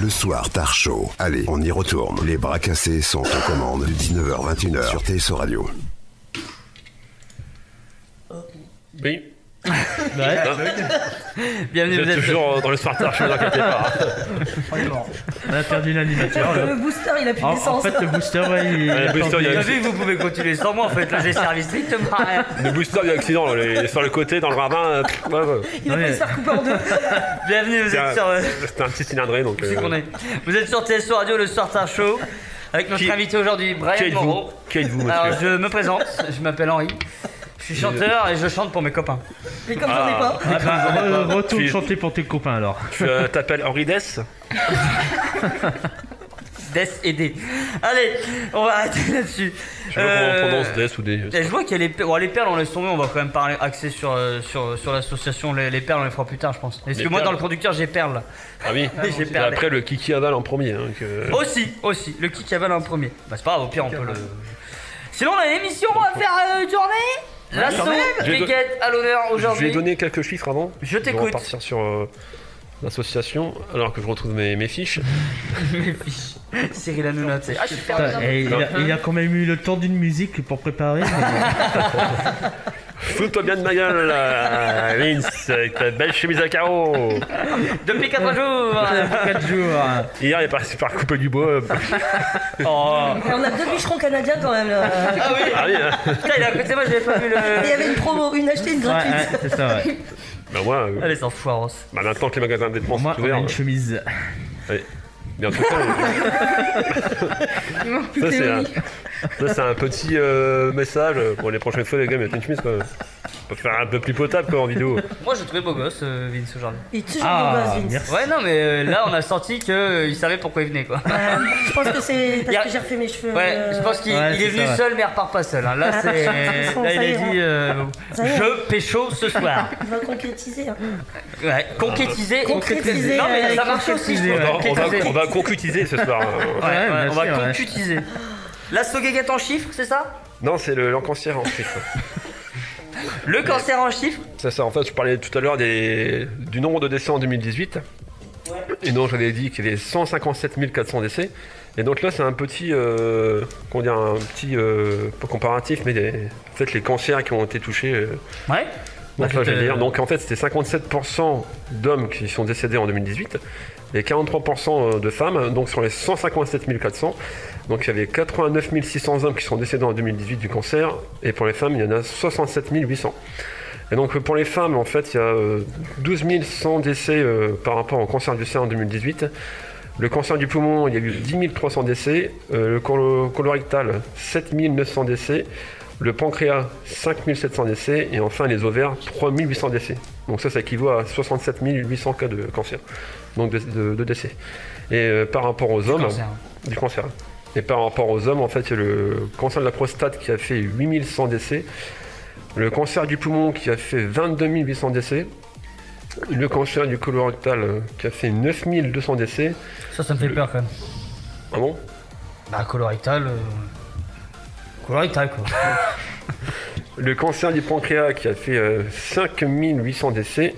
Le soir, tard chaud. Allez, on y retourne. Les bras cassés sont aux commandes de 19h-21h sur TSO Radio. Oui. Ouais. Bienvenue, Vous êtes toujours dans le ne vous inquiétez pas. On a perdu l'animateur. là. Le booster, il a plus En, en d'essence. fait, le booster, ouais, il. Ouais, le booster, il y a- vu, vous pouvez continuer sans moi en fait. Là, j'ai servi strictement à rien. Le booster du accident, là, les- sur le côté, dans le ravin. euh, ouais, ouais. Il a Ouais. failli se faire couper en deux. Bienvenue, vous C'est êtes un- sur. euh, C'était un petit cylindré, donc. c'est euh, qu'on est. Vous êtes sur TSO Radio, le Soir Tard Show. Avec notre Qui- invité aujourd'hui, Qui Brian êtes-vous Moreau. Qui êtes-vous, Alors, monsieur je me présente, je m'appelle Henri. Je suis chanteur et je chante pour mes copains. Mais comme j'en ai pas. Ah bah, re- retourne Tu- chanter pour tes copains alors. Tu euh, t'appelles Henri Dess Death et D. Allez, on va arrêter là-dessus. Je sais pas comment Euh, on prononce Dess ou D. Et je vois qu'il y a les, per- bon, les perles, on laisse tomber, on va quand même parler axer sur, euh, sur, sur l'association. Les, les perles, on les fera plus tard, je pense. Parce Les que moi, perles. dans le producteur, j'ai perles. Ah oui J'ai Et perles. après, le Kiki Aval en premier. hein, que- Aussi, aussi, le kick avale en premier. Bah, c'est pas grave, au pire, on peut le. Sinon, on a une émission à faire euh, tourner. L'assaut Je vais do- Guéguette à l'honneur Je vais aujourd'hui. donner quelques chiffres avant. Je On t'écoute. va partir sur euh, l'association, alors que je retrouve mes, mes fiches. Mes fiches. Cyril Hanouna, tu sais. Ah, il, a, il a quand même eu le temps d'une musique pour préparer. Fous-toi bien de ma gueule, là, Vince, avec ta belle chemise à carreaux. Depuis 4 jours. 4 jours. Hier, il est parti par couper du bois. Oh. Et on a deux bûcherons canadiens quand même. là. Ah oui. Ah oui, hein. Putain, il est à côté de moi, j'avais pas vu Et il y le. avait une promo, une achetée, une Ouais, gratuite. ouais, c'est ça, ouais. Bah moi, euh, Allez, c'est foiros. bah maintenant que les magasins de vêtements Moi, sont on a ouverts, une chemise. euh, mais en tout cas, Non, plus ça c'est un, Ça, c'est un petit euh, message pour les prochaines fois, les gars, mettez une chemise quoi. On peut faire un peu plus potable quoi en vidéo. Moi, j'ai trouvé beau gosse, euh, Vince, aujourd'hui. Il est toujours Ah, beau gosse, Vince. merci. Ouais, non, mais euh, là, on a senti qu'il savait pourquoi il venait, quoi. Euh, je pense que c'est parce que j'ai refait mes cheveux. Ouais, euh, je pense qu'il Ouais, il est c'est venu ça, ouais. seul, mais il repart pas seul. hein. Là, c'est, Ça là, il a ira. dit euh, Ça ira. Je pécho ce soir. Il va concrétiser. hein. Ouais, conquêtiser. Concrétiser, Non, mais euh, ça marche aussi. concrétiser, On va, on va, Concrétiser. on va concutiser ce soir. Ouais, ouais, bien on va sûr, ouais. concutiser. L'assaut guéguette en chiffres, c'est ça? Non, c'est le l'encancière en chiffres. Le cancer en chiffres? C'est ça, en fait, je parlais tout à l'heure des, du nombre de décès en 2018. Et donc, j'avais dit qu'il y avait 157 400 décès. Et donc là, c'est un petit, euh, comment dire, un petit, euh, pas comparatif, mais des- en fait, les cancers qui ont été touchés. euh, Ouais. donc, là, je vais dire. donc en fait, c'était 57% d'hommes qui sont décédés en 2018 et 43% de femmes. Donc sur les 157 400, donc il y avait 89 600 hommes qui sont décédés en 2018 du cancer et pour les femmes, il y en a 67 800. Et donc pour les femmes, en fait, il y a euh, 12 100 décès euh, par rapport au cancer du sein en 2018. Le cancer du poumon, il y a eu 10 300 décès. Euh, le colo- colorectal, 7 900 décès. Le pancréas, 5 700 décès. Et enfin, les ovaires, 3 800 décès. Donc ça, ça équivaut à 67 800 cas de cancer. Donc de, de- de décès. Et euh, par rapport aux hommes... cancer. Du cancer. Et par rapport aux hommes, en fait, il y a le cancer de la prostate qui a fait 8100 décès. Le cancer du poumon qui a fait 22 800 décès. Le cancer du colorectal euh, qui a fait 9200 décès. Ça, ça me fait peur quand même. Ah bon? Bah, colorectal. euh, Colorectal, quoi. Le cancer du pancréas qui a fait euh, 5800 décès.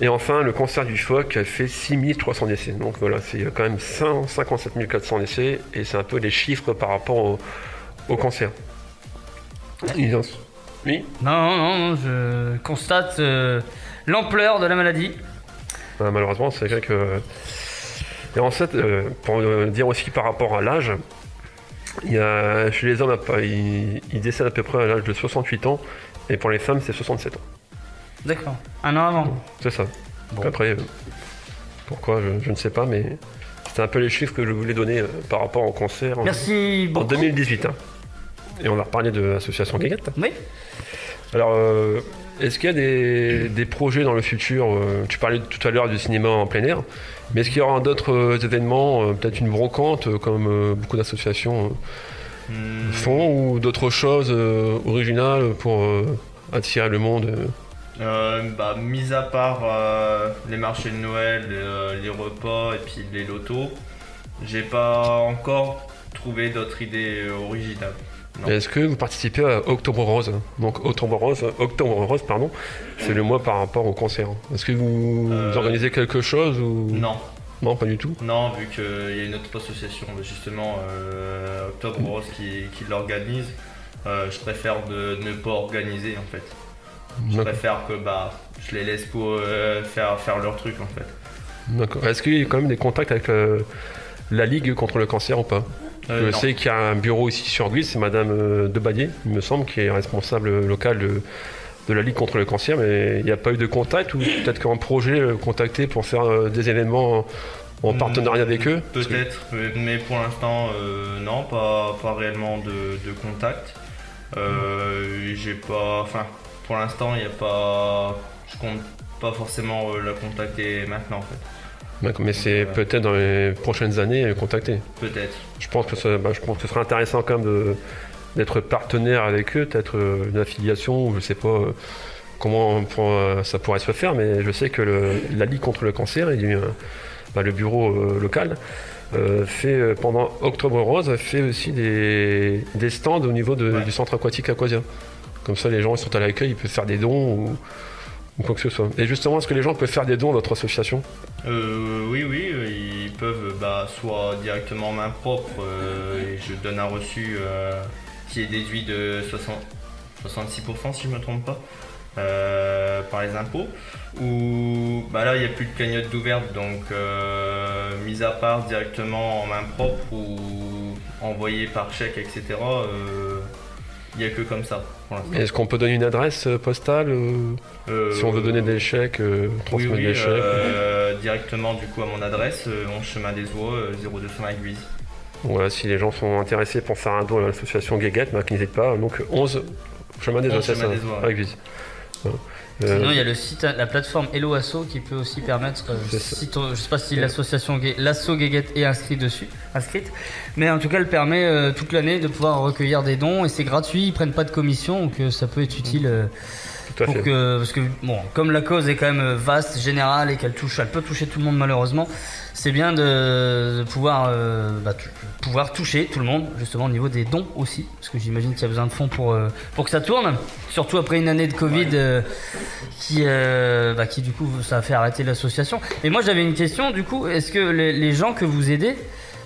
Et enfin, le cancer du qui a fait 6300 décès. Donc voilà, c'est quand même 157 400 décès. Et c'est un peu les chiffres par rapport au, au cancer. Ils Oui Non, non, non, je constate euh, l'ampleur de la maladie. Euh, malheureusement, c'est vrai que. Et en fait, euh, pour dire aussi par rapport à l'âge, il y a, chez les hommes, ils décèdent à peu près à l'âge de 68 ans, et pour les femmes, c'est 67 ans. D'accord. Un an avant. C'est ça. Bon. Après, euh, pourquoi, je, je ne sais pas, mais c'était un peu les chiffres que je voulais donner euh, par rapport au cancer en, Merci en beaucoup. 2018. hein. Et on va reparler de l'association Guéguette. Oui. Alors, euh, est-ce qu'il y a des, des projets dans le futur Tu parlais tout à l'heure du cinéma en plein air, mais est-ce qu'il y aura d'autres événements, peut-être une brocante, comme beaucoup d'associations Hmm, font, ou d'autres choses originales pour attirer le monde euh bah, mis à part euh, les marchés de Noël, euh, les repas et puis les lotos, j'ai pas encore trouvé d'autres idées euh, originales. Non. Est-ce que vous participez à Octobre Rose Donc Octobre Rose, Octobre Rose pardon, c'est le mois par rapport au cancer. Est-ce que vous, organisez quelque chose ou? Non, Non, pas du tout. Non, vu qu'il y a une autre association, justement, Octobre Rose, qui, qui l'organise, je préfère de ne pas organiser en fait. Je préfère que bah, je les laisse pour euh, faire, faire leur truc en fait. D'accord. Est-ce qu'il y a quand même des contacts avec euh, la Ligue contre le cancer ou pas Euh, Je non. sais qu'il y a un bureau ici sur Guise, c'est Madame Debadier, il me semble, qui est responsable local de, de la Ligue contre le cancer, mais il n'y a pas eu de contact ou peut-être qu'un projet contacté pour faire des événements en, Hmm, partenariat avec eux? Que- Peut-être, mais- pour l'instant, euh, non, pas, pas réellement de, de contact. Euh, J'ai pas. Enfin, pour l'instant, il n'y a pas. Je compte pas forcément euh, la contacter maintenant en fait. Mais c'est Ouais. peut-être dans les prochaines années contacté. Peut-être. Je pense que ça, bah, je pense que ce serait intéressant quand même d'être partenaire avec eux, peut-être euh, une affiliation, je sais pas euh, comment on ça pourrait se faire, mais je sais que le- la Ligue contre le cancer, il un- bah, le bureau local, euh, fait pendant Octobre Rose, fait aussi des, des stands au niveau de- Ouais. du centre aquatique Aquasia. Comme ça, les gens ils sont à l'accueil, ils peuvent faire des dons ou, quoi que ce soit. Et justement, est-ce que les gens peuvent faire des dons à notre association? Euh, oui, oui, ils peuvent bah, soit directement en main propre euh, et je donne un reçu euh, qui est déduit de 60 66% si je ne me trompe pas euh, par les impôts. Ou bah là il n'y a plus de cagnotte d'ouverte donc euh, mis à part directement en main propre ou envoyé par chèque etc. Il n'y a que comme ça pour l'instant. Est-ce qu'on peut donner une adresse euh, postale euh, Euh, si on veut donner des chèques, euh, Oui, transmettre oui, des chèques euh, directement du coup à mon adresse, euh, 11 chemin des Oies, euh, 0205 Guise. Voilà, si les gens sont intéressés pour faire un don à l'association Guéguette, bah, qu'ils n'hésitent pas. Donc 11 chemin des 11 Oies, c'est ça. Voilà. Euh, Sinon, il y a le site, la plateforme Hello Asso qui peut aussi permettre, euh, si ton- je sais pas si l'association l'asso Guéguette est inscrite dessus, inscrite, mais en tout cas, elle permet euh, toute l'année de pouvoir recueillir des dons et c'est gratuit, ils prennent pas de commission, donc ça peut être utile. Tout à pour fait. que, parce que bon, comme la cause est quand même vaste, générale et qu'elle touche, elle peut toucher tout le monde malheureusement, c'est bien de, de pouvoir, euh, bah, pouvoir toucher tout le monde, justement au niveau des dons aussi, parce que j'imagine qu'il y a besoin de fonds pour, euh, pour que ça tourne, surtout après une année de Covid euh, qui, euh, bah, qui du coup ça a fait arrêter l'association. Et moi j'avais une question, du coup, est-ce que les, les gens que vous aidez,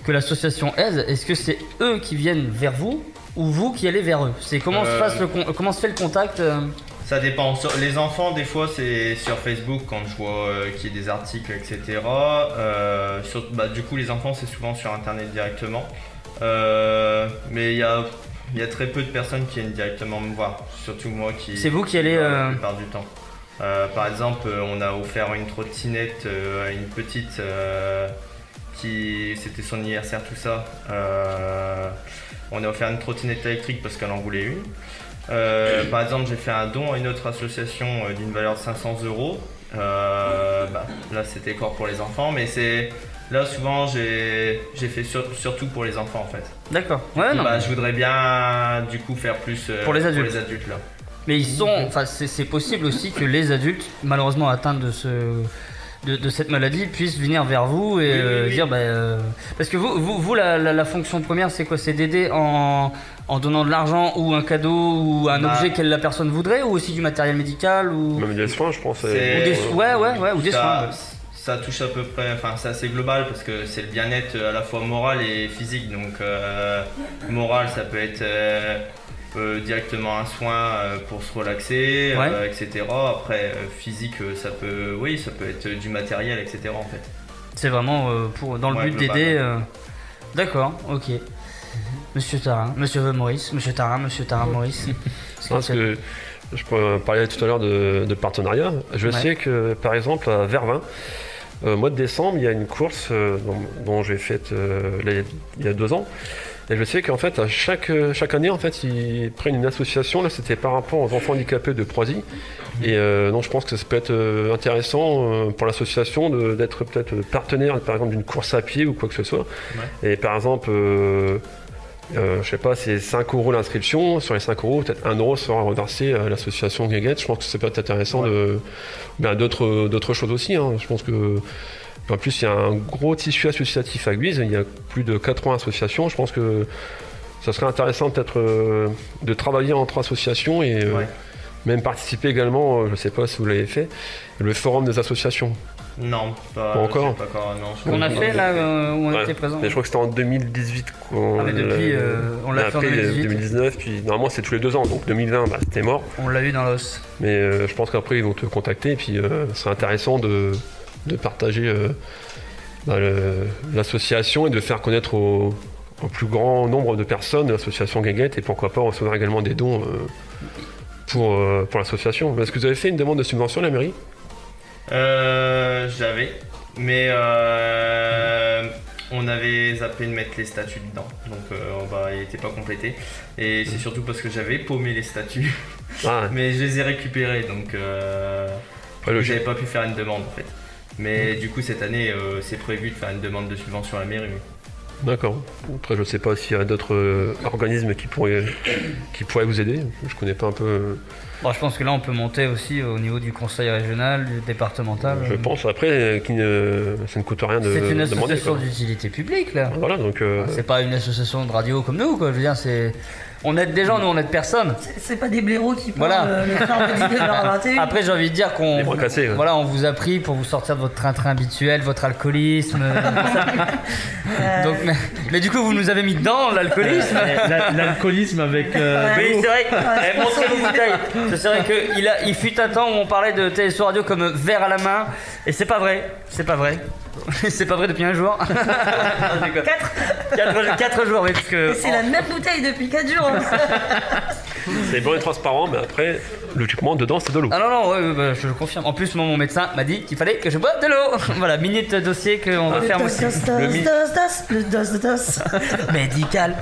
que l'association aide, est-ce que c'est eux qui viennent vers vous ou vous qui allez vers eux? C'est comment, se Euh, passe le con- comment se fait le contact euh? Ça dépend. Les enfants, des fois, c'est sur Facebook quand je vois euh, qu'il y a des articles, etc. Euh, sur- bah, du coup, les enfants, c'est souvent sur Internet directement. Euh, mais il y a, y a très peu de personnes qui viennent directement me voir. Surtout moi qui. C'est vous qui allez, La plupart du temps. Par exemple, on a offert une trottinette à une petite qui. C'était son anniversaire, tout ça. On a offert une trottinette électrique parce qu'elle en voulait une. Euh, par exemple, j'ai fait un don à une autre association euh, d'une valeur de 500 euros. Euh, bah, là, c'était encore pour les enfants, mais c'est. Là, souvent, j'ai fait sur- surtout pour les enfants en fait. D'accord. Ouais, non. Bah, je voudrais bien du coup faire plus euh, Pour les adultes. Pour les adultes là. Mais ils sont. Enfin, c'est c'est possible aussi que les adultes, malheureusement atteints de ce. De, de cette maladie puissent venir vers vous et Oui, oui, euh, oui. dire bah, euh, parce que vous vous, vous la, la- la fonction première c'est quoi? C'est d'aider en, en donnant de l'argent ou un cadeau ou un Bah. objet que la personne voudrait ou aussi du matériel médical ou, Même des soins, je pense. C'est- euh, ou des ouais ouais ouais ou des soins ça, ouais. ça touche à peu près, enfin c'est assez global parce que c'est le bien-être à la fois moral et physique. Donc euh, moral, ça peut être euh, euh, directement un soin euh, pour se relaxer, Ouais. euh, etc. Après euh, physique, ça peut, oui, ça peut être du matériel, etc. En fait. c'est vraiment euh, pour dans le Ouais, but d'aider euh, d'accord ok Monsieur Tarin Monsieur Maurice Monsieur Tarin Monsieur Tarin Maurice Parce que je peux parler tout à l'heure de, de partenariat. Je Ouais. sais que, par exemple, à Vervins, au mois de décembre, il y a une course euh, dont, dont j'ai faite euh, il y a deux ans. Et je sais qu'en fait, à chaque, chaque année, en fait, ils prennent une association. Là, c'était par rapport aux enfants handicapés de Proisy. Et euh, donc, je pense que ça peut être euh, intéressant euh, pour l'association d'être peut-être partenaire, par exemple, d'une course à pied ou quoi que ce soit. Et par exemple, euh, euh, je sais pas, c'est 5 euros l'inscription. Sur les 5 euros, peut-être 1 euro sera reversé à l'association Guéguette. Je pense que ça peut être intéressant de. Ben, d'autres, d'autres choses aussi. hein. Je pense que. En plus, il y a un gros tissu associatif à Guise. Il y a plus de 80 associations. Je pense que ça serait intéressant peut-être euh, de travailler entre associations et euh, Ouais. même participer également, euh, je ne sais pas si vous l'avez fait, le forum des associations. Non, pas, Pas encore Pas encore, non. je Qu'on a fait là où on Ouais. était présent. Mais je crois que c'était en 2018 qu'on Ah, mais depuis, euh, on l'a fait en après, 2018. 2019, puis normalement c'est tous les deux ans, donc 2020 bah, c'était mort. On l'a eu dans l'os. Mais euh, je pense qu'après ils vont te contacter et puis euh, c'est intéressant de, de partager euh, bah, l'association et de faire connaître au, au plus grand nombre de personnes l'association Guinguette et pourquoi pas recevoir également des dons euh, pour, euh, pour l'association. Est-ce que vous avez fait une demande de subvention à la mairie? Euh, J'avais, mais on avait zappé de mettre les statuts dedans, donc euh, bah, il n'était pas complété. Et c'est surtout parce que j'avais paumé les statuts, Ah, mais je les ai récupérés, donc euh, j'avais pas pu faire une demande en fait. Mais du coup cette année euh, c'est prévu de faire une demande de subvention à la mairie. D'accord. Après, je sais pas s'il y a d'autres euh, organismes qui pourraient, qui pourraient vous aider. Je connais pas un peu. euh, Bon, je pense que là, on peut monter aussi au niveau du conseil régional, du départemental. Je pense après euh, ne- ça ne coûte rien de C'est une association d'utilité publique, là. Voilà, donc euh, C'est pas une association de radio comme nous, quoi. Je veux dire, c'est. On aide des gens, nous, on aide personne. C'est- pas des blaireaux qui Voilà. parlent euh, le soir de 19h à 21h. Après, j'ai envie de dire qu'on. Ouais. Voilà, on vous a pris pour vous sortir de votre train-train habituel, votre alcoolisme. Euh, Donc, mais, mais du coup, vous nous avez mis dedans, l'alcoolisme. La- L'alcoolisme avec. euh, Oui, c'est vrai. Ouais, Eh, montrez vos bouteilles. C'est vrai qu'il a, il fut un temps où on parlait de TSO Radio comme verre à la main, et c'est pas vrai. C'est pas vrai. c'est pas vrai depuis un jour. quatre. Quatre, quatre jours, oui, parce que. c'est la même bouteille depuis 4 jours. c'est bon et transparent, mais après, logiquement, dedans, c'est de l'eau. Ah non, non, ouais, ouais, bah, je le confirme. En plus, moi, mon médecin m'a dit qu'il fallait que je boive de l'eau. voilà, minute dossier qu'on va Le faire dos, aussi. Le mi- dos, dos, le dos, dos. Médical.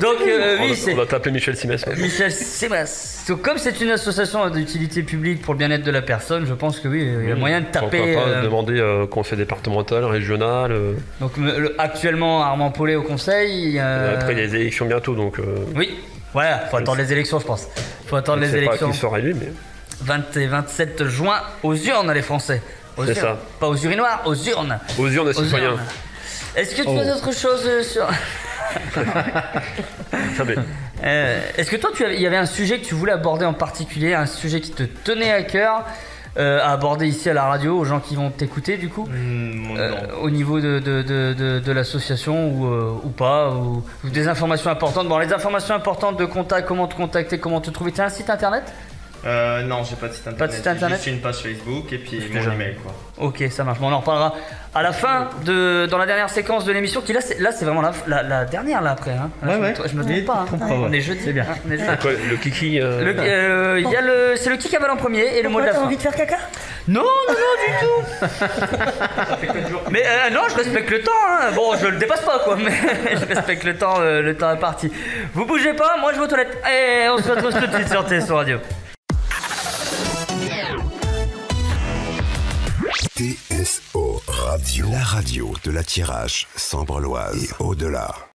Donc, euh, on, oui, c'est. on va t'appeler Michel Simès. maintenant. Michel Sebas. Donc, comme c'est une association d'utilité publique pour le bien-être de la personne, je pense que oui, il y a moyen de taper. Pourquoi pas euh, demander euh, conseil départemental, régional. euh, donc, le- actuellement, Armand Paulet au conseil. euh, Après, il y a les élections bientôt, donc. euh, Oui, voilà, faut attendre les élections, je pense. Faut attendre je les sais pas élections. qui sera élu, mais 20 et 27 juin aux urnes, les Français. C'est ça. Pas aux urinoirs, aux urnes. aux urnes des Aux citoyens. urnes. Est-ce que tu Oh. as d'autres choses euh, sur. Ça, mais- Euh, Est-ce que toi, il y avait un sujet que tu voulais aborder en particulier, un sujet qui te tenait à cœur euh, à aborder ici à la radio, aux gens qui vont t'écouter du coup Hmm, euh, au niveau de, de, de, de- de l'association ou, euh, ou pas ou, ou des informations importantes. Bon, les informations importantes de contact, comment te contacter, comment te trouver Tu as un site internet? Euh, non, j'ai pas de site internet. Pas de site j'ai internet Juste une page Facebook et puis mon email quoi. Ok, ça marche. Bon, on en reparlera à la fin de dans la dernière séquence de l'émission. Qui là, c'est là, c'est vraiment la, la, la dernière là après. Hein. Là, Ouais, je, ouais. je me trompe pas. hein. pas, ouais. On est jeudi. C'est bien. hein, on est jeudi. Quoi, le kiki. euh, Le- euh, il y a le, c'est le qui cavale en premier et le mot de la t'as fin. envie de faire caca? Non, non, non, du tout. mais euh, non, je respecte le temps. hein. Bon, je le dépasse pas quoi, mais je respecte le temps. euh, le temps est parti. Vous bougez pas, moi je vais aux toilettes. Et on se retrouve tout de suite sur TSO Radio. TSO Radio, la radio de la tirage, Sambre-Loise et au-delà.